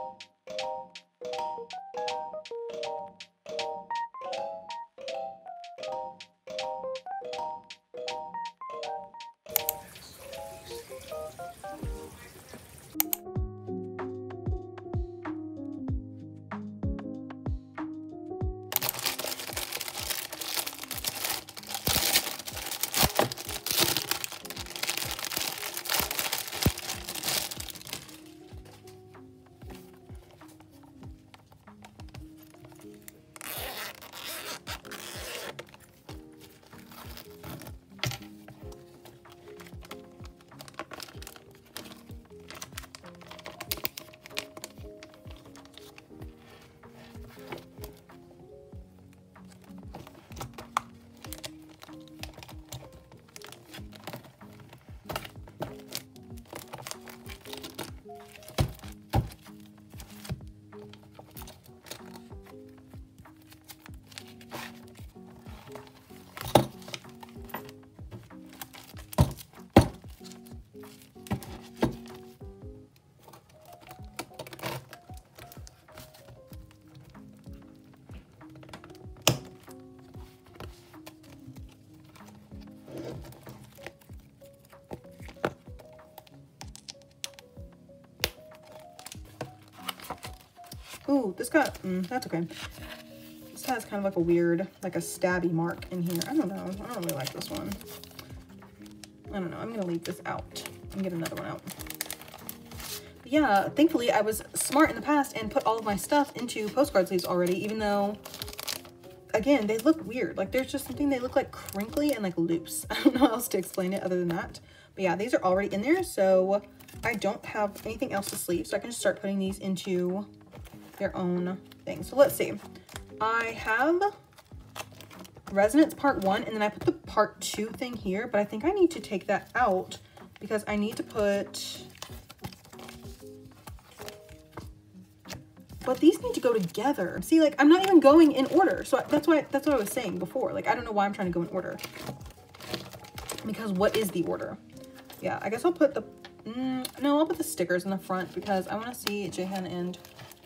Thank you. Ooh, this got, mm, that's okay. This has kind of like a weird, like a stabby mark in here. I don't know. I don't really like this one. I don't know. I'm going to leave this out and get another one out. But yeah, thankfully I was smart in the past and put all of my stuff into postcard sleeves already, even though, again, they look weird. Like there's just something, they look like crinkly and like loops. I don't know how else to explain it other than that. But yeah, these are already in there, so I don't have anything else to sleeve. So I can just start putting these into their own thing. So let's see. I have resonance part one and then I put the part two thing here, but I think I need to take that out because I need to put, but these need to go together. See, like I'm not even going in order. So that's why, that's what I was saying before. Like, I don't know why I'm trying to go in order because what is the order? Yeah, I guess I'll put the, mm, no, I'll put the stickers in the front because I want to see Jaehyun and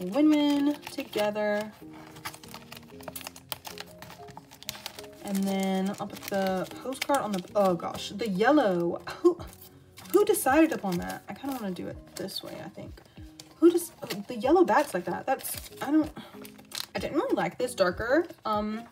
Winwin together. And then I'll put the postcard on the, oh gosh, the yellow. Who, who decided upon that? I kind of want to do it this way, I think. Who just, oh, the yellow backs like that? That's, I don't, I didn't really like this darker, um,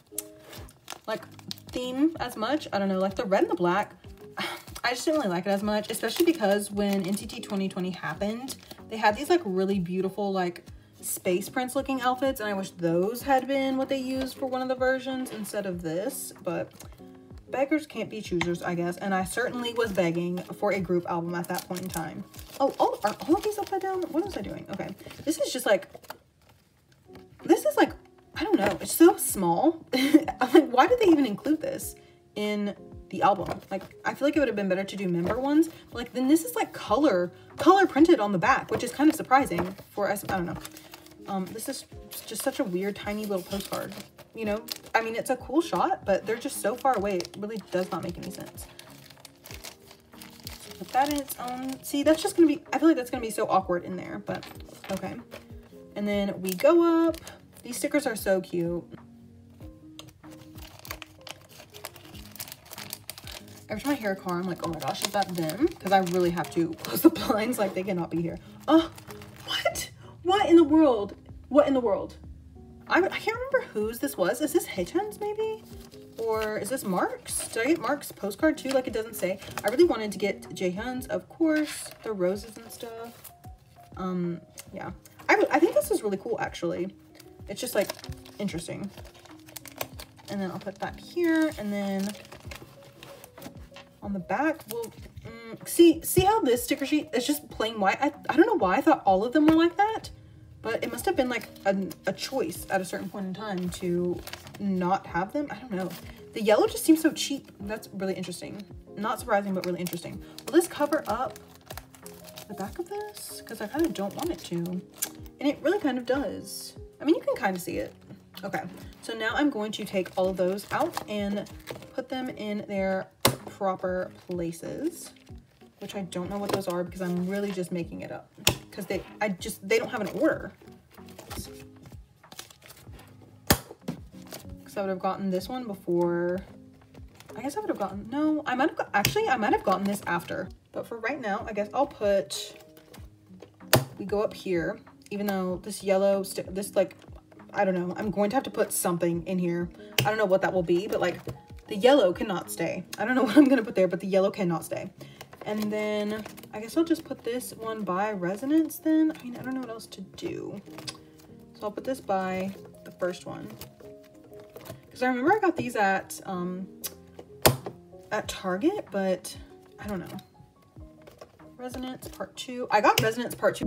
like theme as much. I don't know, like the red and the black. I just didn't really like it as much, especially because when NCT 2020 happened, they had these like really beautiful, like space prince looking outfits and I wish those had been what they used for one of the versions instead of this but beggars can't be choosers I guess and I certainly was begging for a group album at that point in time. Oh oh are all of these upside down? What was I doing? Okay this is just like this is like I don't know it's so small. I'm like why did they even include this in the album? Like I feel like it would have been better to do member ones like then this is like color color printed on the back which is kind of surprising for us I don't know um, this is just such a weird, tiny little postcard. You know, I mean, it's a cool shot, but they're just so far away. It really does not make any sense. So put that in its own. See, that's just going to be, I feel like that's going to be so awkward in there, but okay. And then we go up. These stickers are so cute. Every time I hear a car, I'm like, oh my gosh, is that them? Because I really have to close the blinds like they cannot be here. Oh, what? In the world? What in the world? I, I can't remember whose this was. Is this Haechan's maybe? Or is this Mark's? Did I get Mark's postcard too? Like it doesn't say. I really wanted to get Jaehyun's, of course. The roses and stuff. Um, yeah. I, I think this is really cool, actually. It's just, like, interesting. And then I'll put that here. And then on the back, we'll mm, see see how this sticker sheet is just plain white. I, I don't know why I thought all of them were like that. But it must have been like a, a choice at a certain point in time to not have them. I don't know. The yellow just seems so cheap. That's really interesting. Not surprising, but really interesting. Will this cover up the back of this? Because I kind of don't want it to. And it really kind of does. I mean, you can kind of see it. Okay, so now I'm going to take all of those out and put them in their proper places, which I don't know what those are because I'm really just making it up because they, I just, they don't have an order. Because I would have gotten this one before, I guess I would have gotten, no, I might have, actually, I might have gotten this after. But for right now, I guess I'll put, we go up here, even though this yellow, this like, I don't know, I'm going to have to put something in here. I don't know what that will be, but like the yellow cannot stay. I don't know what I'm going to put there, but the yellow cannot stay. And then I guess I'll just put this one by resonance then. I mean, I don't know what else to do. So I'll put this by the first one. Because I remember I got these at, um, at Target, but I don't know. Resonance part two. I got resonance part two.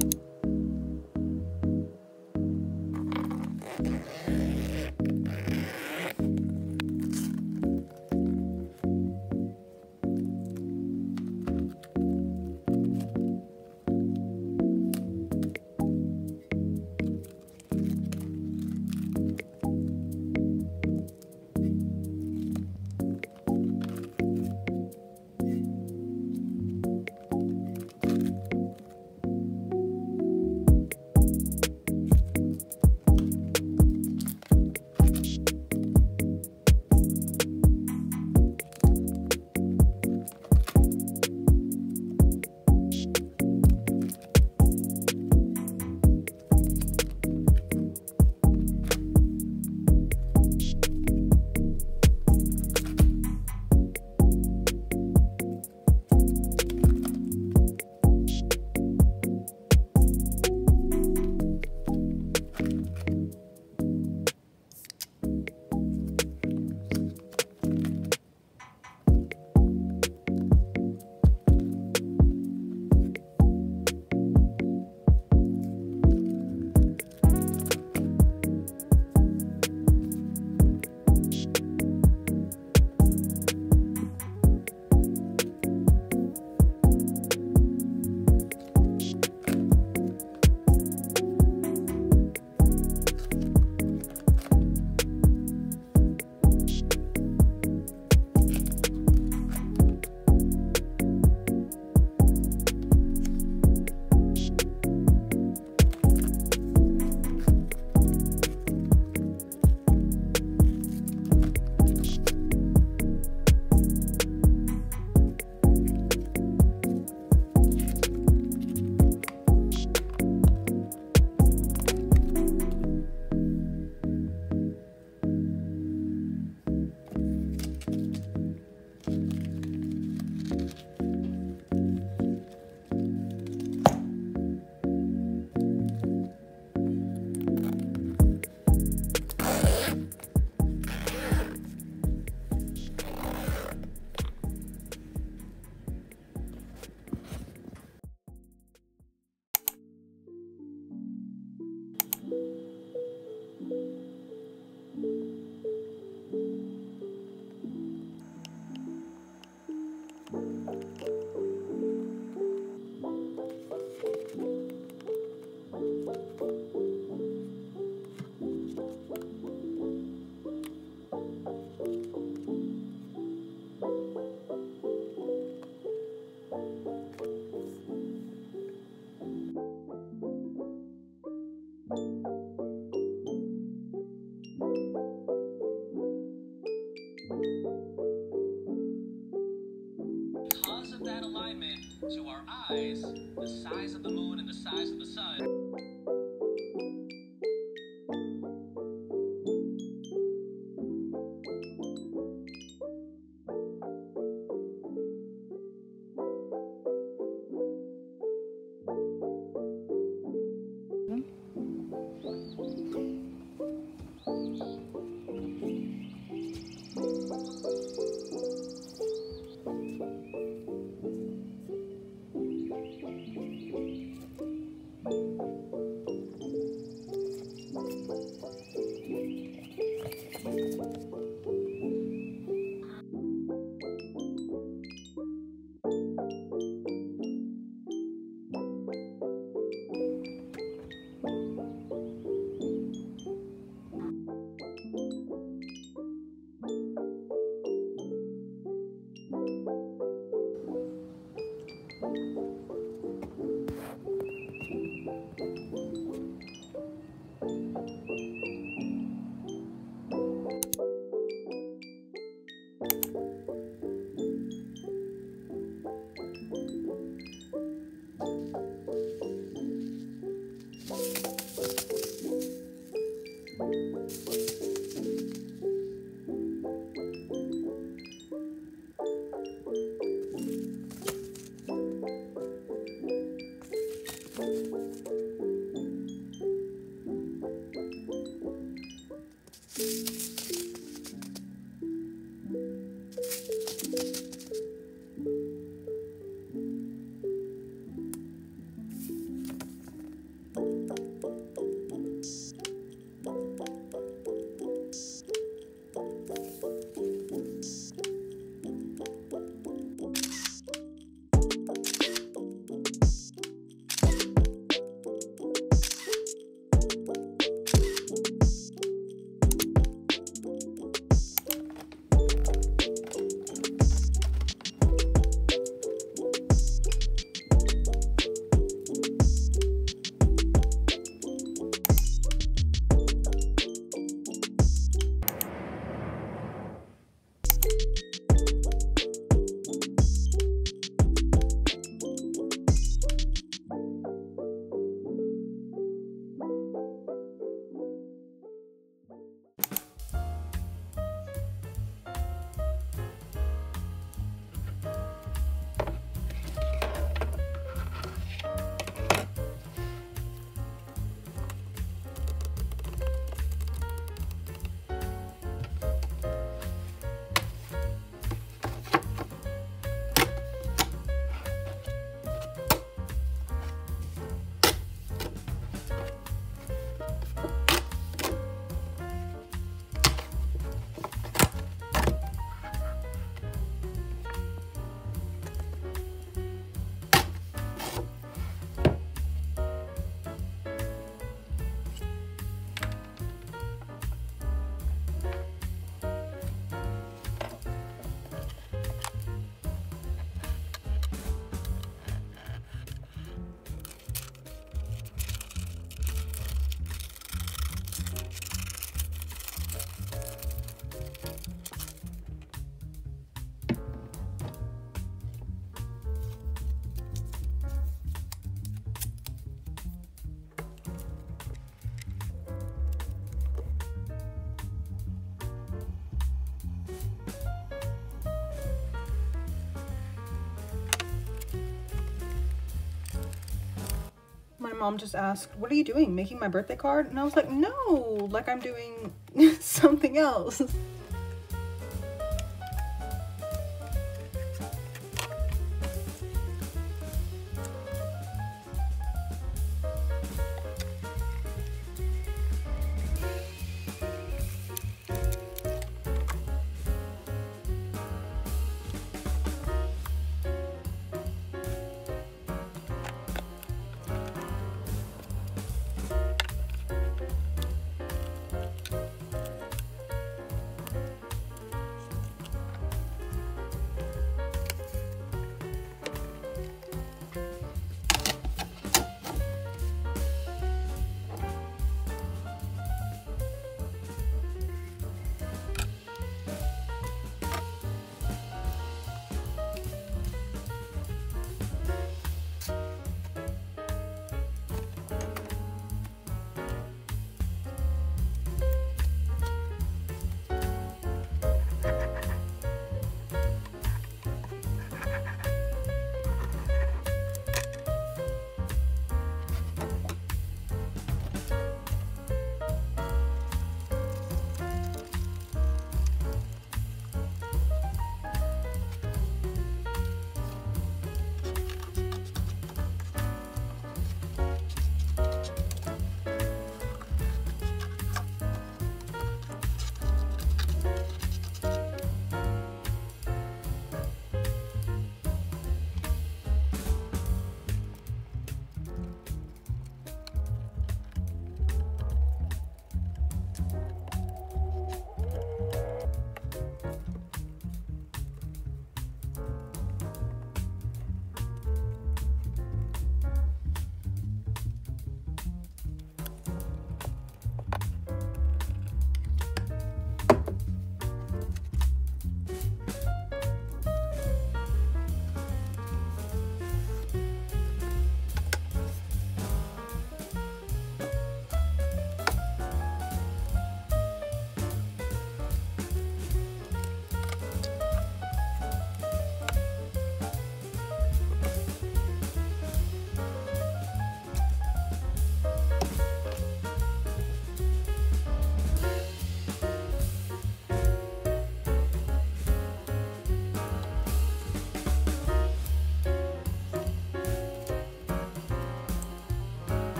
Mom just asked, what are you doing? Making my birthday card? And I was like, no, like I'm doing something else.